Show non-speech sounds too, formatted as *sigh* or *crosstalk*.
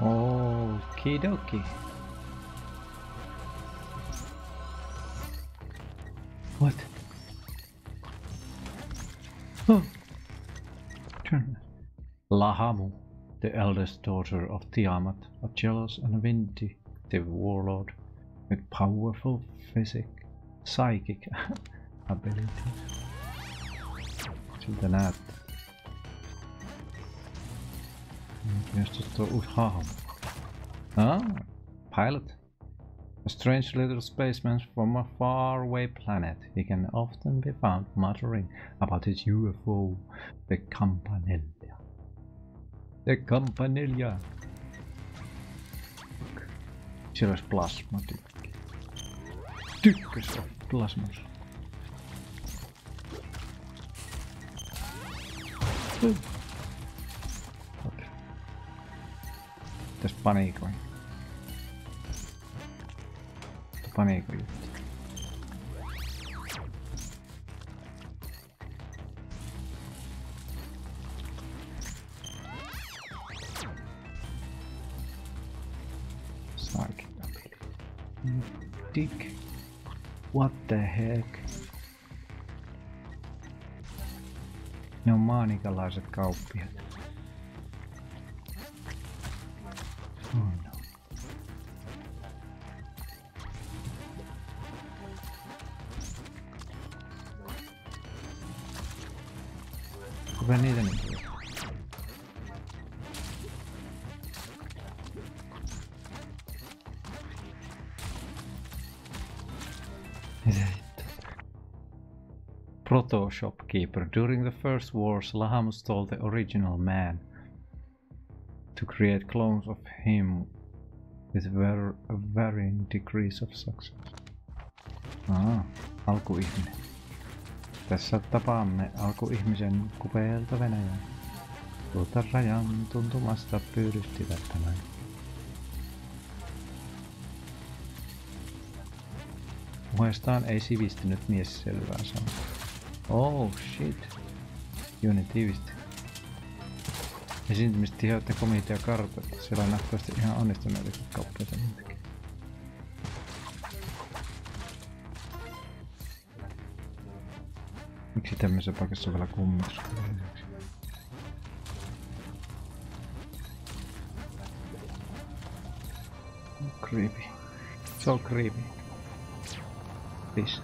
Okie dokie. What? Oh. Turn. Lahamu, the eldest daughter of Tiamat, a jealous and vindictive warlord with powerful physic, psychic *laughs* abilities. Siltä näyttää. Uusi hahmo. Ah, pilot. A strange little spaceman from a faraway planet. He can often be found muttering about his UFO, the Campanella. The Campanella. Siellä olisi plasma tykki. Tykkäs on plasmassa. Okei. Tässä paniikoin. Paniikoin juttu. Ability. Dick. What the heck? Ne on maaninkalaiset kauppiat. On? Proto shopkeeper. During the first wars, Laham stole the original man to create clones of him with varying degrees of success. Ah, alkuihminen. Tässä tapaamme alkuihmisen kupeelta Venäjän. Tuota rajan tuntumasta pyydystivät tämän. Puheestaan ei sivistynyt mies selvää sanoo. Oh shit. Juoni tiivisti. Esiintymistiheyttä komitea kartoitti. Siellä on nähtävästi ihan onnistuneita kauppiaita niitäkin. Miksi tämmöisessä paikassa on vielä kummassa? Creepy. So creepy. Peace.